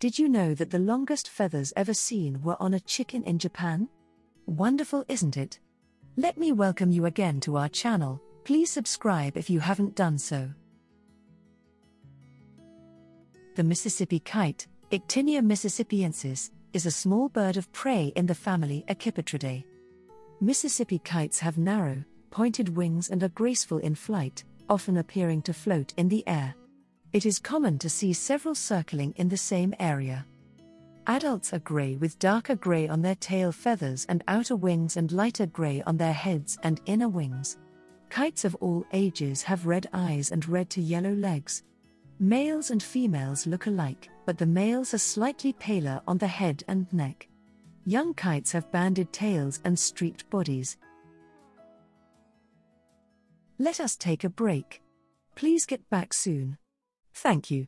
Did you know that the longest feathers ever seen were on a chicken in Japan? Wonderful, isn't it? Let me welcome you again to our channel. Please subscribe if you haven't done so. The Mississippi kite, Ictinia mississippiensis, is a small bird of prey in the family Accipitridae. Mississippi kites have narrow, pointed wings and are graceful in flight, often appearing to float in the air. It is common to see several circling in the same area. Adults are gray with darker gray on their tail feathers and outer wings and lighter gray on their heads and inner wings. Kites of all ages have red eyes and red to yellow legs. Males and females look alike, but the males are slightly paler on the head and neck. Young kites have banded tails and streaked bodies. Let us take a break. Please get back soon. Thank you.